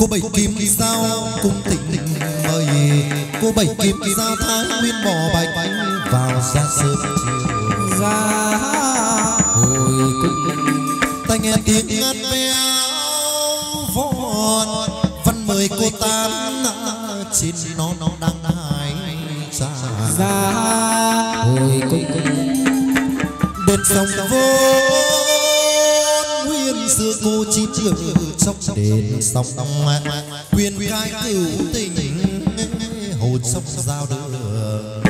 cô bảy kim sao cung thịnh mời cô bảy kim sao thái nguyên bỏ bạch vào ra sớm chiều. Ra hồi cung ta nghe tiếng ngân véo vòn. Văn mời cô tám chín nó nó đang hai ra hồi cung đền sông vô xưa cô chín ngự trong đền sông quyền cai cửu tình, hồn sông giao đưa được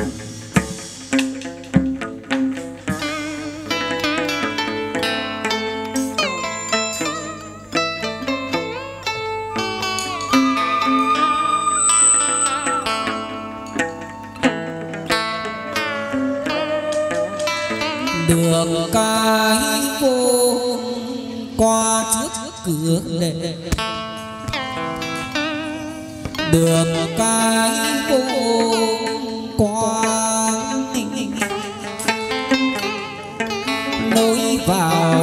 cái vô qua trước cửa để được cái vô quan nối vào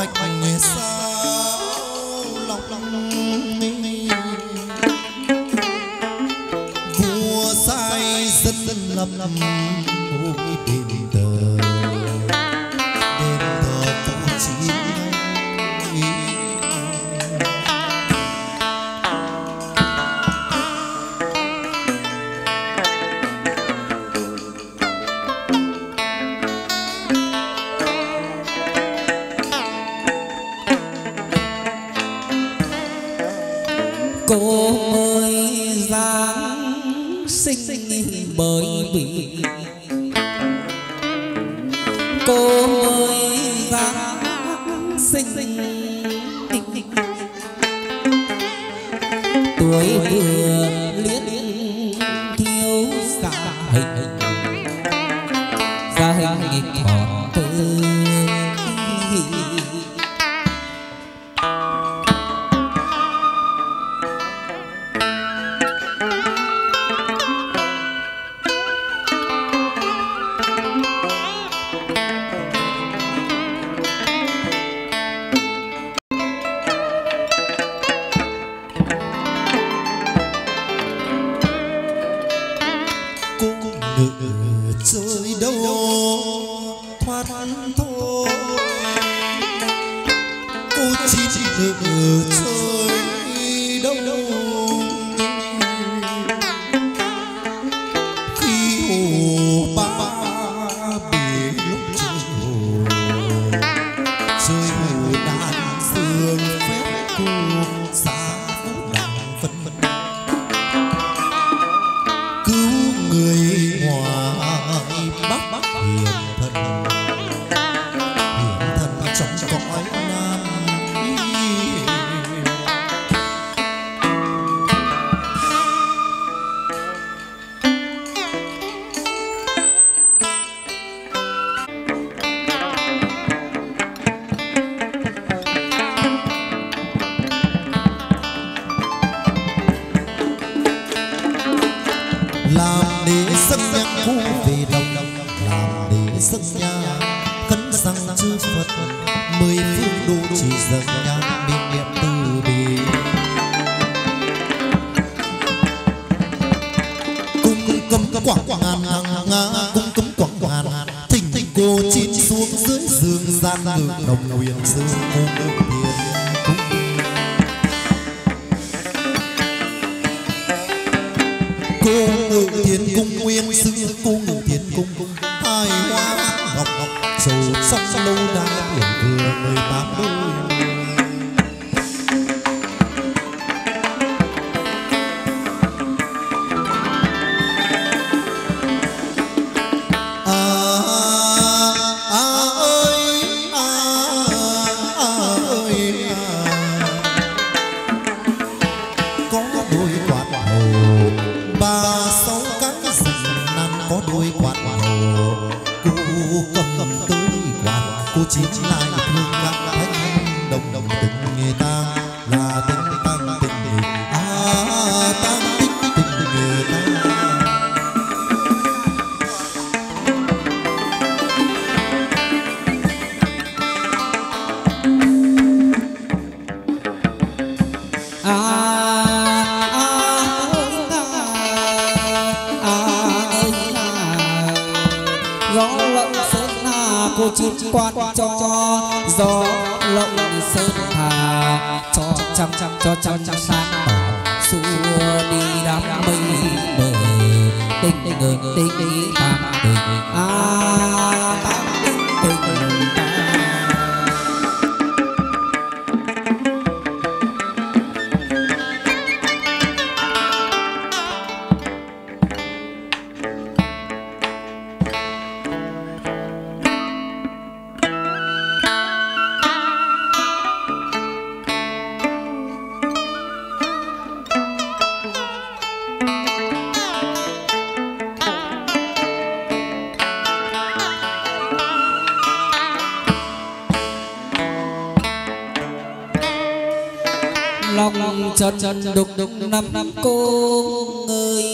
mạch mạch sao lòng lòng vua sai dân lập lập bị cô mới giáng sinh tuổi vừa chỉ ngự chơi đâu. Khi hồ ba bị lúc chiều rơi hồ đàn sương phép cô xa làm để sắc nhang khu về đồng, làm để sắc nhà khấn rằng chư phật, mười phương đô chỉ dâng nhang miệng niệm từ bi cung cấm quảng quảng ngàn ngàn ngã cung cấm quảng ngàn. Thỉnh thỉnh cô chín xuống dưới giường gian ngự đồng huyền dương cung cô ngự thiên cung nguyên sư cô ngự thiên cung. Hai hoa ngọc ngọc sầu sắc lâu đài biển vừa mười tám đôi quạt cô cô chim quan cho gió lộng sơn hà. Cho trăm trăm cho trăm trăm sáng tỏ xua đi đám mây mờ. Tình tình tình tình tam tình. À lòng chân chân đục đục năm năm cô người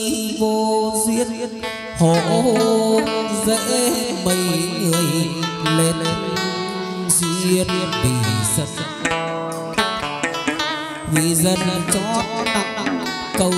vô duyên. Hổ dễ mấy người lên duyên vì dân. Vì dân cho nặng câu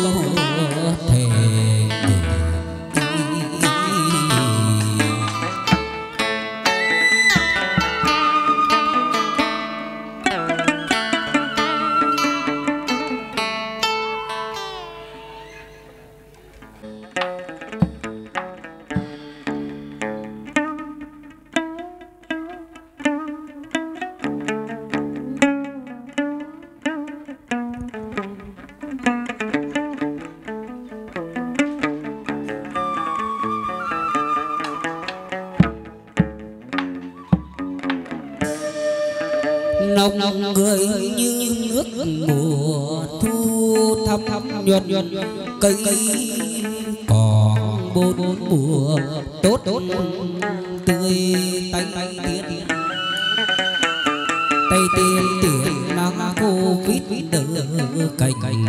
nồng nồng người như nước mùa thu thăm thăm nhuận nhuận cây còn bốn mùa tốt tốt tươi tay tay tiền tay tiền tiền nắng vít đỡ cành cành